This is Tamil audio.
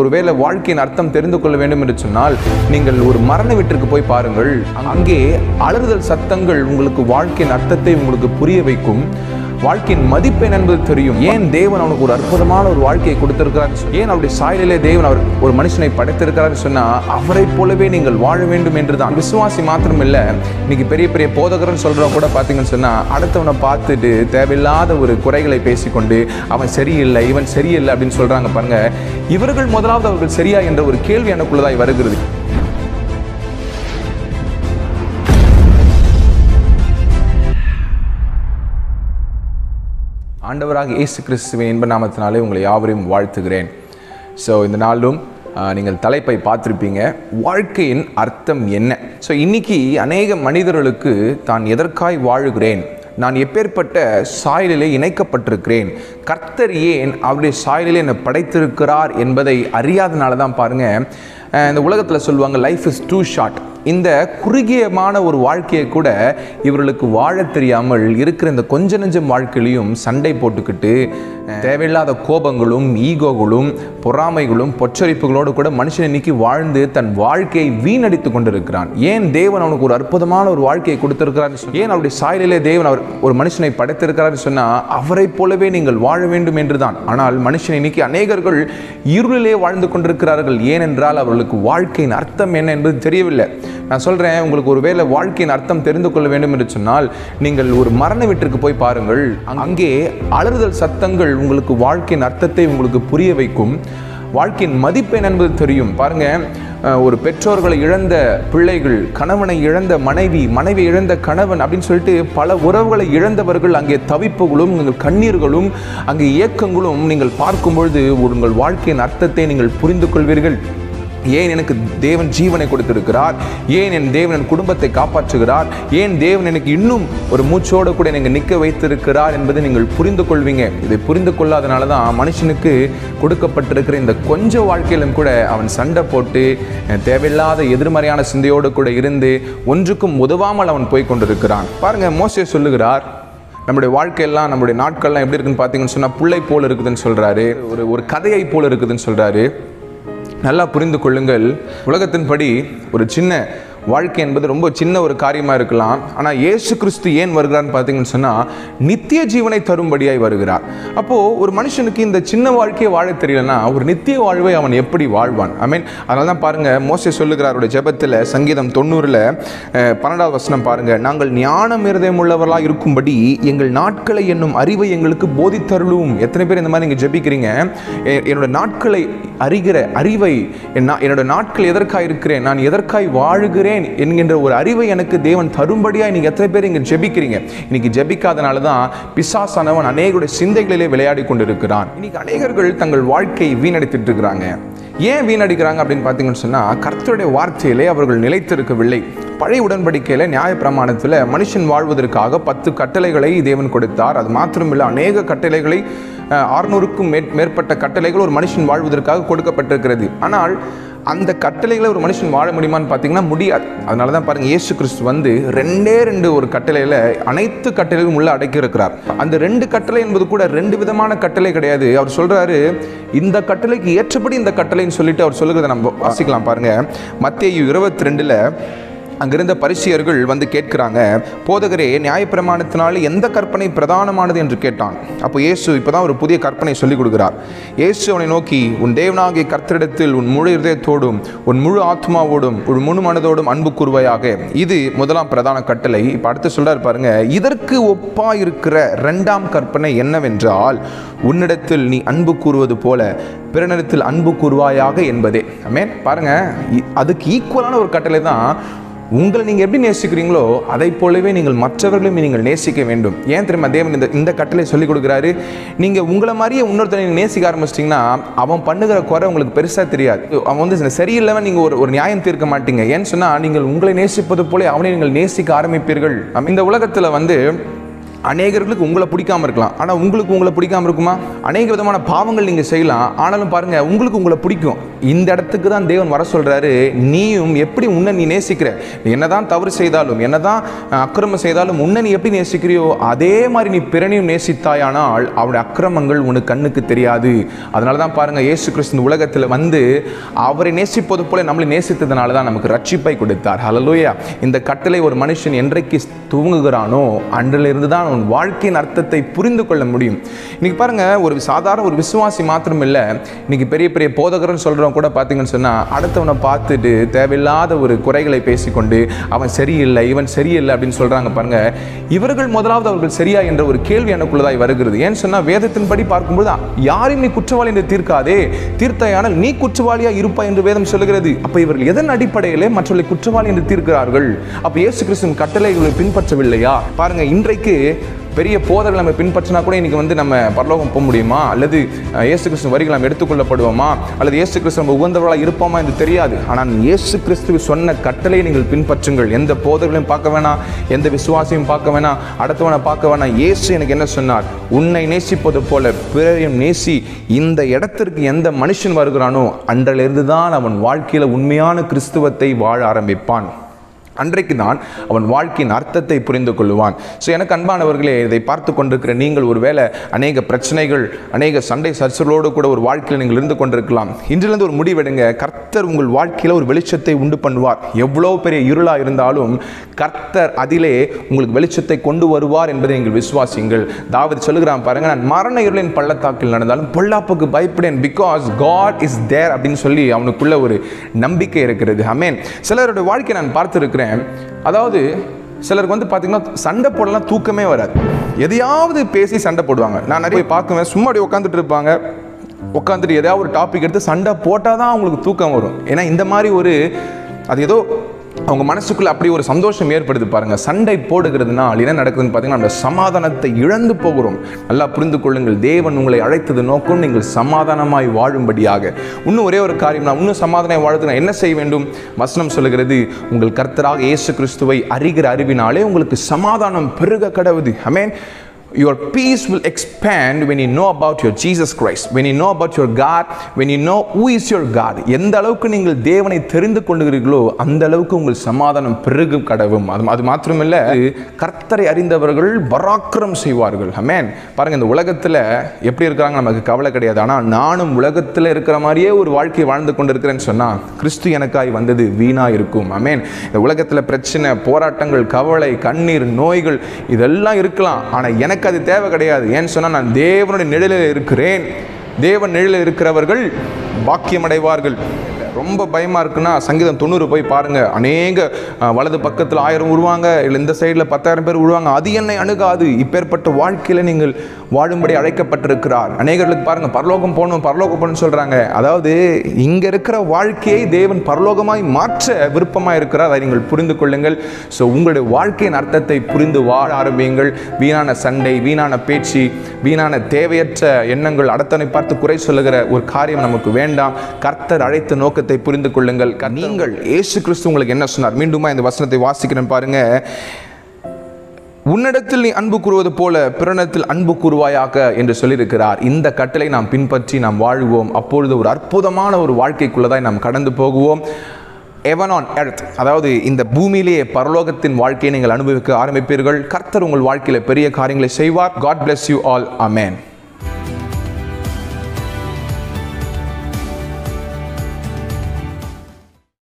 ஒருவேளை வாழ்க்கையின் அர்த்தம் தெரிந்து கொள்ள வேண்டும் என்று சொன்னால் நீங்கள் ஒரு மரண வீட்டிற்கு போய் பாருங்கள். அங்கே அலறுதல் சத்தங்கள் உங்களுக்கு வாழ்க்கையின் அர்த்தத்தை உங்களுக்கு புரிய வைக்கும். வாழ்க்கையின் மதிப்பு என்பது தெரியும். ஏன் தேவன் அவனுக்கு ஒரு அற்புதமான ஒரு வாழ்க்கையை கொடுத்திருக்கிறார் ஏன் அவருடைய சாயலிலே தேவன் அவர் ஒரு மனுஷனை படைத்திருக்கிறார் சொன்னா அவரை போலவே நீங்கள் வாழ வேண்டும் என்று தான் விசுவாசி மாத்திரம் இல்ல இன்னைக்கு பெரிய பெரிய போதகர்னு சொல்றவங்க கூட பார்த்தீங்கன்னு சொன்னா அடுத்தவனை பார்த்துட்டு தேவையில்லாத ஒரு குறைகளை பேசிக்கொண்டு அவன் சரியில்லை இவன் சரியில்லை அப்படின்னு சொல்றாங்க பாருங்க. இவர்கள் முதலாவது அவர்கள் சரியா என்ற ஒரு கேள்வி எனக்குள்ளதாய் வருகிறது. ஆண்டவராக இயேசு கிறிஸ்துவின் இன்ப நாமத்தினாலே உங்களை யாவரையும் வாழ்த்துகிறேன். ஸோ இந்த நாளும் நீங்கள் தலைப்பை பார்த்துருப்பீங்க. வாழ்க்கையின் அர்த்தம் என்ன? ஸோ இன்னைக்கு அநேக மனிதர்களுக்கு தான் எதற்காய் வாழுகிறேன்? நான் எப்பேற்பட்ட சாயலிலே இணைக்கப்பட்டிருக்கிறேன். கர்த்தர் ஏன் அவருடைய சாயலிலே என்னை படைத்திருக்கிறார் என்பதை அறியாதனால தான் பாருங்கள் இந்த உலகத்தில் சொல்லுவாங்க லைஃப் இஸ் டூ ஷார்ட் இந்த குறுகியமான ஒரு வாழ்க்கையை கூட இவர்களுக்கு வாழத் தெரியாமல் இருக்கிற இந்த கொஞ்ச நெஞ்சம் வாழ்க்கையிலையும் சண்டை போட்டுக்கிட்டு தேவையில்லாத கோபங்களும் ஈகோகளும் பொறாமைகளும் பொச்சரிப்புகளோடு கூட மனுஷன் இன்னைக்கு வாழ்ந்து தன் வாழ்க்கையை வீணடித்து கொண்டிருக்கிறான். ஏன் தேவன் அவனுக்கு ஒரு அற்புதமான ஒரு வாழ்க்கையை கொடுத்திருக்கிறார் ஏன் அவருடைய சாயலிலே தேவன் அவர் ஒரு மனுஷனை படைத்திருக்கிறார் சொன்னால் அவரை போலவே நீங்கள் வாழ வேண்டும் என்றுதான். ஆனால் மனுஷன் இன்னைக்கு அநேகர்கள் இருளிலே வாழ்ந்து கொண்டிருக்கிறார்கள். ஏனென்றால் அவர்களுக்கு வாழ்க்கையின் அர்த்தம் என்ன என்பது தெரியவில்லை. நான் சொல்கிறேன் உங்களுக்கு ஒரு வேளை வாழ்க்கையின் அர்த்தம் தெரிந்து கொள்ள வேண்டும் என்று சொன்னால் நீங்கள் ஒரு மரண வீட்டிற்கு போய் பாருங்கள். அங்கே அலறுதல் சத்தங்கள் உங்களுக்கு வாழ்க்கையின் அர்த்தத்தை உங்களுக்கு புரிய வைக்கும். வாழ்க்கையின் மதிப்பு என்பது தெரியும். பாருங்க ஒரு பெற்றோர்களை இழந்த பிள்ளைகள் கணவனை இழந்த மனைவி மனைவி இழந்த கணவன் அப்படின்னு சொல்லிட்டு பல உறவுகளை இழந்தவர்கள் அங்கே தவிப்புகளும் உங்கள் கண்ணீர்களும் அங்கே இயக்கங்களும் நீங்கள் பார்க்கும்பொழுது உங்கள் வாழ்க்கையின் அர்த்தத்தை நீங்கள் புரிந்து கொள்வீர்கள். ஏன் எனக்கு தேவன் ஜீவனை கொடுத்திருக்கிறார்? ஏன் என் தேவன் என் குடும்பத்தை காப்பாற்றுகிறார்? ஏன் தேவன் எனக்கு இன்னும் ஒரு மூச்சோடு கூட நீங்கள் நிற்க வைத்திருக்கிறார் என்பதை நீங்கள் புரிந்து கொள்வீங்க. இதை புரிந்து கொள்ளாதனால தான் மனுஷனுக்கு கொடுக்கப்பட்டிருக்கிற இந்த கொஞ்ச வாழ்க்கையிலும் கூட அவன் சண்டை போட்டு தேவையில்லாத எதிர்மறையான சிந்தையோடு கூட இருந்து ஒன்றுக்கும் உதவாமல் அவன் போய் கொண்டிருக்கிறான். பாருங்க மோசியை சொல்லுகிறார் நம்முடைய வாழ்க்கையெல்லாம் நம்முடைய நாட்கள்லாம் எப்படி இருக்குன்னு பார்த்தீங்கன்னு சொன்னால் புள்ளை போல் இருக்குதுன்னு சொல்கிறாரு ஒரு ஒரு கதையை போல் இருக்குதுன்னு சொல்கிறாரு நல்லா புரிந்து கொள்ளுங்கள். உலகத்தின்படி ஒரு சின்ன வாழ்க்கை என்பது ரொம்ப சின்ன ஒரு காரியமாக இருக்கலாம். ஆனால் இயேசு கிறிஸ்து ஏன் வருகிறான்னு பார்த்தீங்கன்னு சொன்னால் நித்திய ஜீவனை தரும்படியாய் வருகிறார். அப்போது ஒரு மனுஷனுக்கு இந்த சின்ன வாழ்க்கையை வாழ தெரியலனா ஒரு நித்திய வாழ்வை அவன் எப்படி வாழ்வான்? ஐ மீன் அதனால தான் பாருங்கள் மோசை சொல்லுகிறார் அவருடைய ஜெபத்தில் சங்கீதம் தொண்ணூறில் பன்னெண்டாவது வசனம் பாருங்கள் நாங்கள் ஞானம் இருதயம் உள்ளவர்களாக இருக்கும்படி எங்கள் நாட்களை என்னும் அறிவை எங்களுக்கு போதித்தருளும். எத்தனை பேர் இந்த மாதிரி நீங்கள் ஜெபிக்கிறீங்க? என்னோட நாட்களை அறிகிற அறிவை என் என்னோட நாட்கள் எதற்காக இருக்கிறேன்? நான் எதற்காய் வாழுகிறேன் என்கின்ற ஒரு அறிவை எனக்கு தேவன் தரும்படியாக நீங்கள் எத்தனை பேர் இங்கே ஜெபிக்கிறீங்க? இன்னைக்கு ஜெபிக்காதனால தான் பிசாசானவன் அநேகருடைய சிந்தைகளிலே விளையாடி கொண்டிருக்கிறான். இன்னைக்கு அநேகர்கள் தங்கள் வாழ்க்கையை வீணடித்துட்டு இருக்கிறாங்க. ஏன் வீணடிக்கிறாங்க அப்படின்னு பார்த்தீங்கன்னு சொன்னால் கர்த்தருடைய வார்த்தையிலே அவர்கள் நிலைத்திருக்கவில்லை. பழைய உடன்படிக்கையில் நியாயப்பிரமாணத்தில் மனுஷன் வாழ்வதற்காக பத்து கட்டளைகளை தேவன் கொடுத்தார். அது மாத்திரமில்லை அநேக கட்டளைகளை அறுநூறுக்கும் மேற்பட்ட கட்டளைகள் ஒரு மனுஷன் வாழ்வதற்காக கொடுக்கப்பட்டிருக்கிறது. ஆனால் அந்த கட்டளைகளை ஒரு மனுஷன் வாழ முடியுமான்னு பார்த்தீங்கன்னா முடியாது. அதனால தான் பாருங்கள் இயேசு கிறிஸ்து வந்து ரெண்டே ரெண்டு ஒரு கட்டளையில் அனைத்து கட்டளைகளும் உள்ள அடக்கி இருக்கிறார். அந்த ரெண்டு கட்டளை என்பது கூட ரெண்டு விதமான கட்டளை கிடையாது. அவர் சொல்கிறாரு இந்த கட்டளைக்கு ஏற்றபடி இந்த கட்டளைன்னு சொல்லிட்டு அவர் சொல்லுகிறத நம்ம வாசிக்கலாம் பாருங்கள் மத்திய இருபத்தி ரெண்டில் அங்கிருந்த பரிசியர்கள் வந்து கேட்கிறாங்க போதகரே நியாயப்பிரமாணத்தினால எந்த கற்பனை பிரதானமானது? என்று கேட்டான். அப்போ இயேசு இப்போதான் ஒரு புதிய கற்பனை சொல்லிக் கொடுக்கிறார். இயேசு அவனை நோக்கி உன் தேவனாகிய கர்த்தரிடத்தில் உன் முழு இருதயத்தோடும் உன் முழு ஆத்மாவோடும் உன் முழு மனதோடும் அன்பு கூறுவாயாக. இது முதலாம் பிரதான கட்டளை. இப்போ அடுத்து சொல்கிறார் பாருங்க இதற்கு ஒப்பாக இருக்கிற ரெண்டாம் கற்பனை என்னவென்றால் உன்னிடத்தில் நீ அன்பு கூறுவது போல பிறனிடத்தில் அன்பு கூறுவாயாக என்பதே. ஆமென் பாருங்க அதுக்கு ஈக்குவலான ஒரு கட்டளை தான் உங்களை நீங்கள் எப்படி நேசிக்கிறீங்களோ அதை போலவே நீங்கள் மற்றவர்களையும் நீங்கள் நேசிக்க வேண்டும். ஏன் தெரியுமா? தேவன் இந்த இந்த கட்டளை சொல்லிக் கொடுக்குறாரு. நீங்கள் உங்களை மாதிரியே இன்னொருத்தனை நீங்கள் நேசிக்க ஆரம்பிச்சிட்டிங்கன்னா அவன் பண்ணுகிற குறை உங்களுக்கு பெருசாக தெரியாது. அவன் வந்து சரியில்லவன் நீங்கள் ஒரு ஒரு நியாயம் தீர்க்க மாட்டீங்க. ஏன்னு சொன்னால் நீங்கள் உங்களை நேசிப்பது போல அவனை நீங்கள் நேசிக்க ஆரம்பிப்பீர்கள். இந்த உலகத்தில் வந்து அநேகர்களுக்கு உங்களை பிடிக்காம இருக்கலாம். ஆனால் உங்களுக்கு உங்களை பிடிக்காம இருக்குமா? அநேக விதமான பாவங்கள் நீங்கள் செய்யலாம். ஆனாலும் பாருங்க உங்களுக்கு உங்களை பிடிக்கும். இந்த இடத்துக்கு தான் தேவன் வர சொல்கிறாரு நீயும் எப்படி உன்னை நீ நேசிக்கிற? என்ன என்னதான் தவறு செய்தாலும் என்னதான் தான் அக்கிரமம் செய்தாலும் உன்னை நீ எப்படி நேசிக்கிறியோ அதே மாதிரி நீ பிறனையும் நேசித்தாயானால் அவருடைய அக்கிரமங்கள் உனக்கு கண்ணுக்கு தெரியாது. அதனால தான் பாருங்க இயேசு கிறிஸ்து உலகத்தில் வந்து அவரை நேசிப்பது போல நம்மளை நேசித்ததுனால தான் நமக்கு ரட்சிப்பை கொடுத்தார். ஹலலோயா இந்த கட்டளை ஒரு மனுஷன் என்றைக்கு தூங்குகிறானோ அன்றிலிருந்து தான் அவன் வாழ்க்கையின் அர்த்தத்தை புரிந்து கொள்ள முடியும். இன்றைக்கி பாருங்க ஒரு சாதாரண ஒரு விசுவாசி மாத்திரம் இல்லை இன்றைக்கி பெரிய பெரிய போதகர்னு சொல்கிறவங்க கூட பார்த்தீங்கன்னு சொன்னால் அடுத்தவனை பார்த்துட்டு தேவையில்லாத ஒரு குறைகளை பேசிக்கொண்டு அவன் சரியில்லை இவன் சரியில்லை அப்படின்னு சொல்கிறாங்க பாருங்கள் இவர்கள் முதலாவது அவர்கள் சரியா என்ற ஒரு கேள்வி எனக்குள்ளதாய் வருகிறது. ஏன்னு சொன்னால் வேதத்தின்படி பார்க்கும்போது யாரையும் நீ குற்றவாளி என்று தீர்க்காதே. தீர்த்தையானால் நீ குற்றவாளியாக இருப்பாய் என்று வேதம் சொல்லுகிறது. அப்போ இவர்கள் எதன் அடிப்படையிலே மற்றவர்களை குற்றவாளி என்று தீர்க்கிறார்கள்? அப்போ இயேசு கிறிஸ்துவின் கட்டளைகளை பின்பற்றவில்லையா? பாருங்க இன்றைக்கு பெரிய போதர்கள் நம்ம பின்பற்றினா கூட இன்றைக்கி வந்து நம்ம பரலோகம் போக முடியுமா? அல்லது இயேசு கிறிஸ்து வரிகள் நம்ம எடுத்துக்கொள்ளப்படுவோமா? அல்லது இயேசு கிறிஸ்து நம்ம உகந்தவர்களாக இருப்போமா என்று தெரியாது. ஆனால் இயேசு கிறிஸ்துவ சொன்ன கட்டளையை நீங்கள் பின்பற்றுங்கள். எந்த போதர்களையும் பார்க்க வேணாம் எந்த விசுவாசியும் பார்க்க வேணாம் அடுத்தவனை பார்க்க வேணாம். இயேசு எனக்கு என்ன சொன்னார்? உன்னை நேசிப்பது போல பிறரையும் நேசி இந்த இடத்திற்கு எந்த மனுஷன் வருகிறானோ அன்றிலிருந்து தான் அவன் வாழ்க்கையில் உண்மையான கிறிஸ்துவத்தை வாழ ஆரம்பிப்பான். அன்றைக்கு தான் அவன் வாழ்க்கையின் அர்த்தத்தை புரிந்து கொள்ளுவான். ஸோ எனக்கு அன்பானவர்களே இதை பார்த்து கொண்டிருக்கிற நீங்கள் ஒருவேளை அநேக பிரச்சனைகள் அநேக சண்டை சர்ச்சலோடு கூட ஒரு வாழ்க்கையில் நீங்கள் இருந்து கொண்டிருக்கலாம். இன்றிலிருந்து ஒரு முடிவெடுங்க. கர்த்தர் உங்கள் வாழ்க்கையில் ஒரு வெளிச்சத்தை உண்டு பண்ணுவார். எவ்வளோ பெரிய இருளாக இருந்தாலும் கர்த்தர் அதிலே உங்களுக்கு வெளிச்சத்தை கொண்டு வருவார் என்பதை எங்கள் விசுவாசிங்கள் தாவது சொல்லுகிறான் பாருங்க நான் மரண இருளின் பள்ளத்தாக்கில் நடந்தாலும் பொல்லாப்புக்கு பயப்படேன் பிகாஸ் காட் இஸ் தேர் அப்படின்னு சொல்லி அவனுக்குள்ள ஒரு நம்பிக்கை இருக்கிறது. அமேன் சிலருடைய வாழ்க்கை நான் பார்த்துருக்கிறேன். அதாவது சிலருக்கு வந்து பார்த்தீங்கன்னா சண்டை போடலாம் தூக்கமே வராது. எதையாவது பேசி சண்டை போடுவாங்க. நான் நிறைய பார்க்குவேன் சும்மா அப்படியே உட்காந்துட்டு இருப்பாங்க. உட்காந்துட்டு எதையாவது ஒரு டாபிக் எடுத்து சண்டை போட்டால் தான் அவங்களுக்கு தூக்கம் வரும். ஏன்னா இந்த மாதிரி ஒரு அது ஏதோ அவங்க மனசுக்குள்ள அப்படி ஒரு சந்தோஷம் ஏற்படுது பாருங்க. சண்டை போடுகிறதுனால் என்ன நடக்குதுன்னு பார்த்தீங்கன்னா நம்ம சமாதானத்தை இழந்து போகிறோம். நல்லா புரிந்து கொள்ளுங்கள். தேவன் உங்களை அழைத்தது நோக்கம் நீங்கள் சமாதானமாய் வாழும்படியாக. இன்னும் ஒரே ஒரு காரியம் நான் இன்னும் சமாதானம் வாழ்த்துனா என்ன செய்ய வேண்டும்? வசனம் சொல்லுகிறது உங்கள் கர்த்தராக இயேசு கிறிஸ்துவை அறிகிற அறிவினாலே உங்களுக்கு சமாதானம் பெருக கடவுது. அமேன் your peace will expand when you know about your Jesus Christ, when you know about your God, when you know who is your God. எந்த அளவுக்கு நீங்கள் தேவனை தெரிந்து கொள்கிறீர்களோ அந்த அளவுக்கு உங்கள் சமாதானம் பெருகும் கடவும் அது அது மாத்திரமில்ல கர்த்தரை அறிந்தவர்கள் பராக்கிரம் செய்வார்கள். அமேன் பாருங்க இந்த உலகத்தில் எப்படி இருக்கிறாங்க நமக்கு கவலை கிடையாது. ஆனால் நானும் உலகத்தில் இருக்கிற மாதிரியே ஒரு வாழ்க்கை வாழ்ந்து கொண்டிருக்கிறேன்னு சொன்னால் கிறிஸ்து எனக்காய் வந்தது வீணாக இருக்கும் அமேன் இந்த உலகத்தில் பிரச்சனை போராட்டங்கள் கவலை கண்ணீர் நோய்கள் இதெல்லாம் இருக்கலாம். ஆனால் எனக்கு அது தேவை கிடையாது. ஏன்னு சொன்னால் நான் தேவனுடைய நிழலில் இருக்கிறேன். தேவன் நிழலில் இருக்கிறவர்கள் பாக்கியமடைவார்கள். ரொம்ப பயமாக இருக்குன்னா சங்கீதம் தொண்ணூறு போய் பாருங்கள் அநேக வலது பக்கத்தில் ஆயிரம் உருவாங்க. இல்லை இந்த சைடில் பத்தாயிரம் பேர் உருவாங்க. அது என்னை அணுகாது. இப்பேற்பட்ட வாழ்க்கையில் நீங்கள் வாழும்படி அழைக்கப்பட்டிருக்கிறார். அநேகர்களுக்கு பாருங்கள் பரலோகம் போகணும் பரலோகம் போகணும்னு சொல்கிறாங்க அதாவது இங்கே இருக்கிற வாழ்க்கையை தேவன் பரலோகமாய் மாற்ற விருப்பமாக இருக்கிறார். அதை நீங்கள் புரிந்து கொள்ளுங்கள். ஸோ உங்களுடைய வாழ்க்கையின் அர்த்தத்தை புரிந்து வாழ ஆரம்பியுங்கள். வீணான சண்டை வீணான பேச்சு வீணான தேவையற்ற எண்ணங்கள் அடுத்தனை பார்த்து குறை சொல்லுகிற ஒரு காரியம் நமக்கு வேண்டாம். கர்த்தர் அழைத்த நோக்கத்தை புரிந்து கொள்ளுங்கள். நீங்கள் இயேசு கிறிஸ்து உங்களுக்கு என்ன சொன்னார்? மீண்டுமா இந்த வசனத்தை வாசிக்கிறேன் பாருங்க. உன்னிடத்தில் நீ அன்பு கூறுவது போல பிறனிடத்தில் அன்பு கூறுவாயாக என்று சொல்லியிருக்கிறார். இந்த கட்டளை நாம் பின்பற்றி நாம் வாழ்வோம். அப்பொழுது ஒரு அற்புதமான ஒரு வாழ்க்கைக்குள்ளதாய் நாம் கடந்து போகுவோம். எவன் ஆன் எர்த் அதாவது இந்த பூமியிலேயே பரலோகத்தின் வாழ்க்கையை நீங்கள் அனுபவிக்க ஆரம்பிப்பீர்கள். கர்த்தர் உங்கள் வாழ்க்கையில பெரிய காரியங்களை செய்வார். God bless you all amen